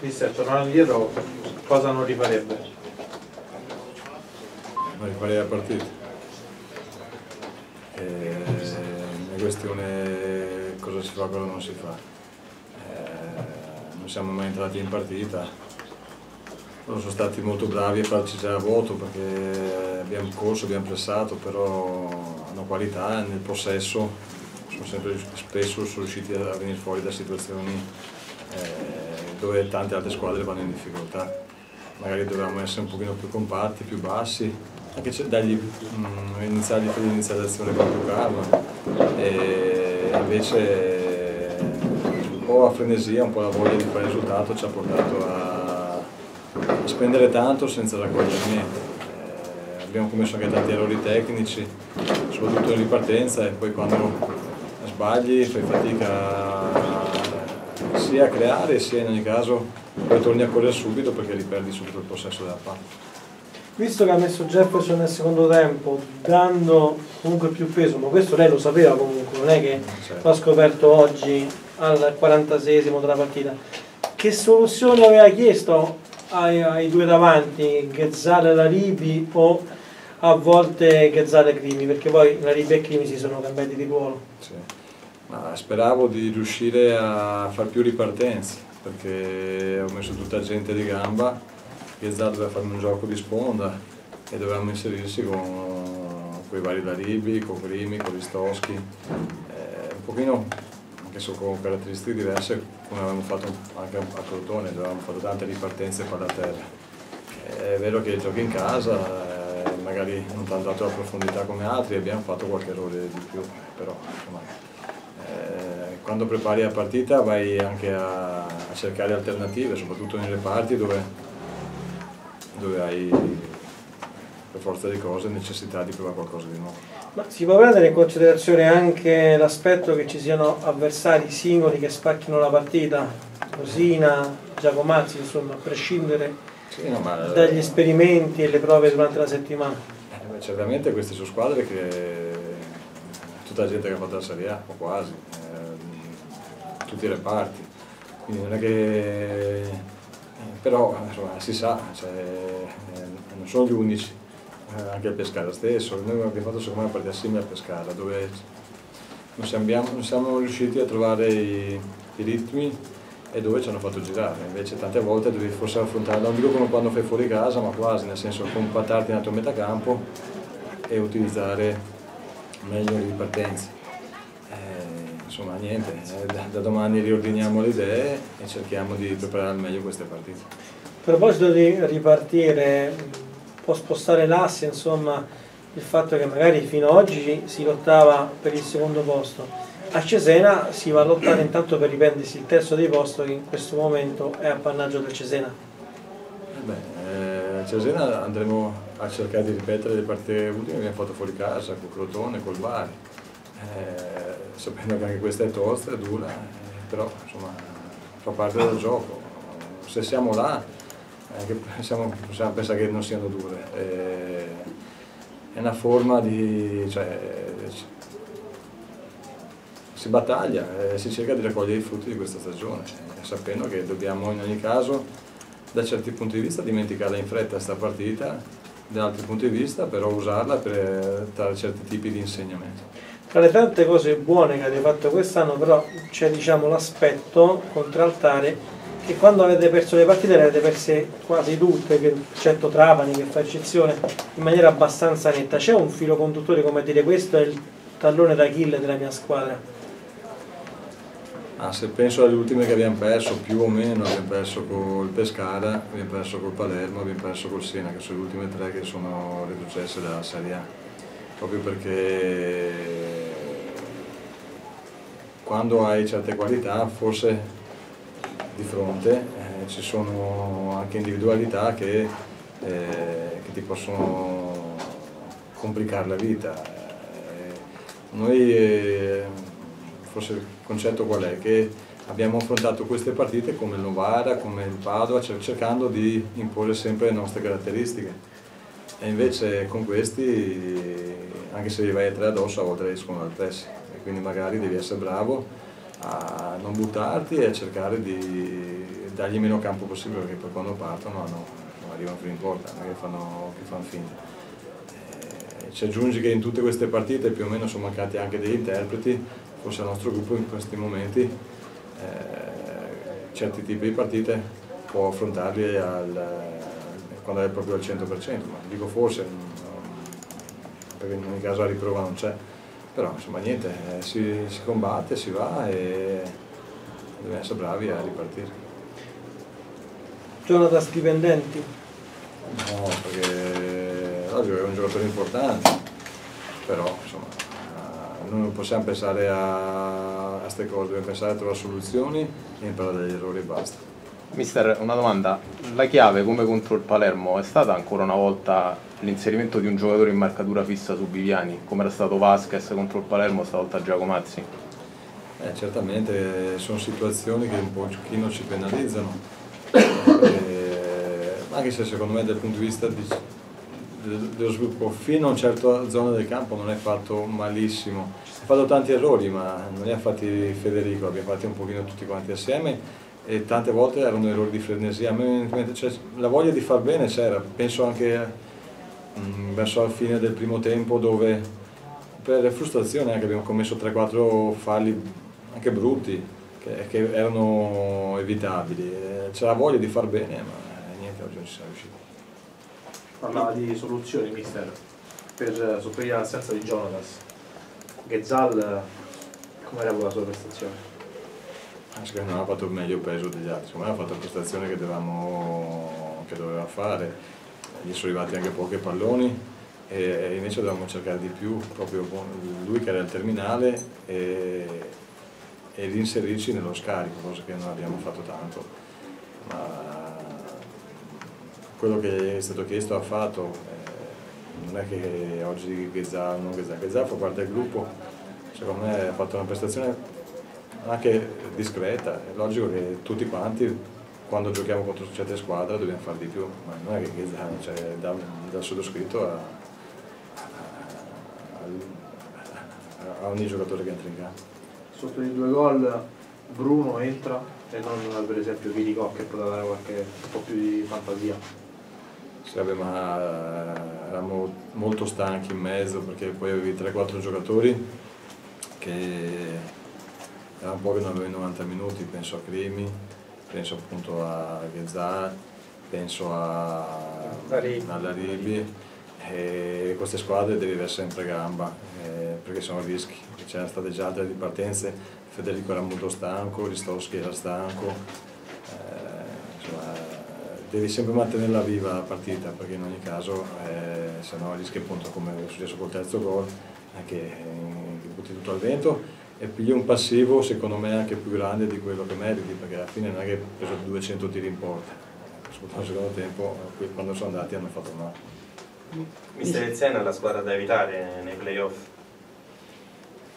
Mister, tornando indietro, cosa non rifarebbe? Ma rifarei la partita. E è questione cosa si fa e cosa non si fa. Eh, non siamo mai entrati in partita, loro sono stati molto bravi a farci già a voto perché abbiamo corso, abbiamo pressato, però hanno qualità nel possesso, sono sempre, spesso sono riusciti a venire fuori da situazioni eh, dove tante altre squadre vanno in difficoltà. Magari dovevamo essere un pochino più compatti, più bassi, anche dargli mh, iniziargli per l'iniziazione con più calma. E invece un po' la frenesia, un po' la voglia di fare risultato ci ha portato a, a spendere tanto senza raccogliere niente. Eh, abbiamo commesso anche tanti errori tecnici, soprattutto in ripartenza e poi quando sbagli fai fatica sia a creare sia in ogni caso poi torni a correre subito perché riperdi subito il possesso della palla. Visto che ha messo Jefferson nel secondo tempo, dando comunque più peso, ma questo lei lo sapeva comunque, non è che Certo. l'ha scoperto oggi al 46esimo della partita. Che soluzione aveva chiesto ai, ai due davanti, Ghezzale Laribi o a volte Ghezzale e Crimi? Perché poi Laribi e Crimi si sono cambiati di ruolo. Sì. Ma speravo di riuscire a far più ripartenze perché ho messo tutta gente di gamba, Piazzato doveva farmi un gioco di sponda e dovevamo inserirsi con quei vari Laribi, con Grimi, con Listoschi, eh, un pochino anche se con caratteristiche diverse come avevamo fatto anche a Crotone, dove avevamo fatto tante ripartenze palla a terra. È vero che giochi in casa, eh, magari non tanto dato la profondità come altri, abbiamo fatto qualche errore di più, però insomma, eh, quando prepari la partita vai anche a, a cercare alternative, soprattutto nei reparti dove, dove hai per forza di cose necessità di provare qualcosa di nuovo. Ma si può prendere in considerazione anche l'aspetto che ci siano avversari singoli che spacchino la partita, Rosina, Giacomazzi, insomma, a prescindere Sì, no, ma- dagli esperimenti e le prove durante la settimana. Eh, certamente queste sono squadre che tutta la gente che ha fatto la Serie A, o quasi, ehm, tutti i reparti, quindi non è che... eh, però insomma, si sa, cioè, eh, non sono gli unici, eh, anche il Pescara stesso, noi abbiamo fatto secondo me una partita simile a Pescara, dove non siamo, non siamo riusciti a trovare i, i ritmi e dove ci hanno fatto girare, invece tante volte devi forse affrontare, non dico come quando fai fuori casa, ma quasi, nel senso compattarti nel tuo metacampo e utilizzare meglio le ripartenze. Eh, insomma niente, eh, da, da domani riordiniamo le idee e cerchiamo di preparare al meglio queste partite. A proposito di ripartire, può spostare l'asse, insomma, il fatto che magari fino ad oggi si lottava per il secondo posto. A Cesena si va a lottare intanto per riprendersi il terzo dei posti che in questo momento è appannaggio del Cesena. Eh eh, Cesena andremo a cercare di ripetere le partite ultime che abbiamo fatto fuori casa, col Crotone, col Bari, eh, sapendo che anche questa è tosta, è dura, eh, però insomma fa parte del gioco. Se siamo là, eh, che siamo- possiamo pensare che non siano dure. Eh, è una forma di... Cioè, si battaglia, eh, si cerca di raccogliere i frutti di questa stagione, eh, sapendo che dobbiamo in ogni caso, da certi punti di vista, dimenticarla in fretta questa partita, da altri punti di vista però usarla per trarre certi tipi di insegnamento. Tra le tante cose buone che avete fatto quest'anno, però c'è diciamo, l'aspetto contraltare che quando avete perso le partite le avete perse quasi tutte, eccetto Trapani che fa eccezione, in maniera abbastanza netta. C'è un filo conduttore come dire questo è il tallone d'Achille della mia squadra. Ah, se penso alle ultime che abbiamo perso, più o meno abbiamo perso col Pescara, abbiamo perso col Palermo, abbiamo perso col Siena, che sono le ultime tre che sono retrocesse dalla Serie A. Proprio perché quando hai certe qualità, forse di fronte eh, ci sono anche individualità che, eh, che ti possono complicare la vita. Eh, noi eh, forse il concetto qual è? Che abbiamo affrontato queste partite come il Novara, come il Padova, cer- cercando di imporre sempre le nostre caratteristiche. E invece con questi, anche se li vai a tre addosso, a volte escono dal press. E quindi magari devi essere bravo a non buttarti e a cercare di dargli meno campo possibile perché poi quando partono hanno, arrivano fino in porta, non che fanno, che fanno finta. Eh, ci aggiungi che in tutte queste partite più o meno sono mancati anche degli interpreti, forse al nostro gruppo in questi momenti eh, certi tipi di partite può affrontarli al, quando è proprio al 100%, ma dico forse, perché in ogni caso la riprova non c'è però insomma niente, eh, si, si, combatte, si va e dobbiamo essere bravi a ripartire. Jonathan dipendenti? No, perché oggi è un giocatore importante, però insomma eh, noi non possiamo pensare a queste cose, dobbiamo pensare a trovare soluzioni e imparare dagli errori e basta. Mister, una domanda, la chiave come contro il Palermo è stata ancora una volta l'inserimento di un giocatore in marcatura fissa su Viviani, come era stato Vasquez contro il Palermo, stavolta Giacomazzi? Eh, certamente sono situazioni che un pochino ci penalizzano, eh, anche se secondo me dal punto di vista di, dello sviluppo fino a una certa zona del campo non è fatto malissimo. Ha fatto tanti errori ma non li ha fatti Federico, li abbiamo fatti un pochino tutti quanti assieme e tante volte erano errori di frenesia. Cioè, la voglia di far bene c'era, penso anche mh, mm, verso la fine del primo tempo dove per frustrazione anche abbiamo commesso 3-4 falli anche brutti che, che erano evitabili. C'era voglia di far bene ma niente, oggi non ci siamo riusciti. Parlava di soluzioni, mister, per sopperire l'assenza di Jonas. Ghezal, come era la sua prestazione? Secondo me ha fatto meglio peso degli altri, secondo me ha fatto la prestazione che, dovevamo, che doveva fare, gli sono arrivati anche pochi palloni e invece dovevamo cercare di più proprio con lui che era il terminale e, e rinserirci nello scarico, cosa che non abbiamo fatto tanto. Ma quello che è stato chiesto ha fatto, eh, non è che oggi Ghezà, non Ghezà, Ghezà fa parte del gruppo, secondo me ha fatto una prestazione anche discreta, è logico che tutti quanti quando giochiamo contro certe squadre dobbiamo fare di più, ma non è che cioè, da, dal sottoscritto a, a, a, ogni giocatore che entra in campo. Sotto i due gol Bruno entra e non per esempio Virico che poteva dare qualche un po' più di fantasia. Vabbè, ma eravamo molto stanchi in mezzo perché poi avevi 3-4 giocatori che era un po' che non avevo i 90 minuti, penso a Crimi, penso appunto a Ghezar, penso a, alla Ribi e queste squadre devi avere sempre gamba eh, perché sono rischi, c'erano state già altre ripartenze, Federico era molto stanco, Ristowski era stanco, eh, insomma, devi sempre mantenerla viva la partita perché in ogni caso eh, se no rischi appunto come è successo col terzo gol che, che butti tutto al vento. E pigli un passivo secondo me anche più grande di quello che meriti perché alla fine non è che hai preso 200 tiri in porta. Soprattutto nel secondo tempo quando sono andati hanno fatto male. Mister Eziana è la squadra da evitare nei playoff?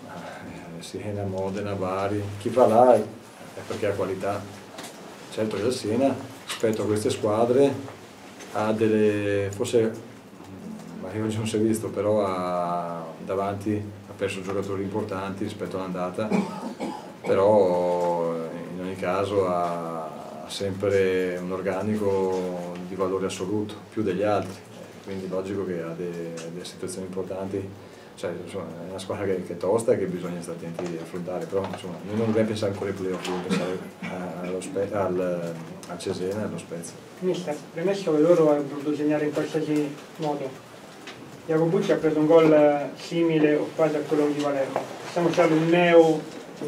Eh, Siena, Modena, Bari chi fa là è perché ha qualità. Certo che la Siena rispetto a queste squadre ha delle forse ma oggi non si è visto però ha davanti perso giocatori importanti rispetto all'andata, però in ogni caso ha, sempre un organico di valore assoluto, più degli altri, quindi logico che ha delle, delle situazioni importanti, cioè, insomma, è una squadra che, che, è tosta e che bisogna stare attenti a affrontare, però insomma, noi non dobbiamo pensare ancora ai playoff, dobbiamo pensare al, al Cesena e allo Spezia. Mister, premesso che loro hanno voluto segnare in qualsiasi modo, Jacobucci ha preso un gol simile o quasi a quello di Palermo. Siamo stati un neo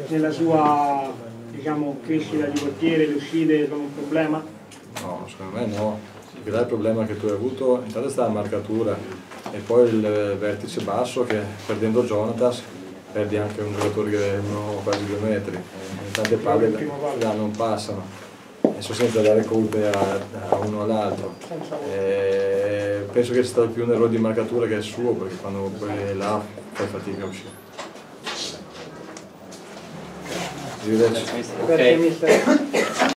nella sua diciamo, crescita di portiere, le uscite sono un problema? No, secondo me no. Perché là il problema che tu hai avuto intanto è stata la marcatura e poi il vertice basso che perdendo Jonatas perdi anche un giocatore che è uno quasi due metri. E tante palle là non passano adesso senza dare colpe a, a uno all'altro. Eh, penso che sia stato più un errore di marcatura che il suo, perché quando poi è là fai fatica a uscire. Arrivederci. Okay.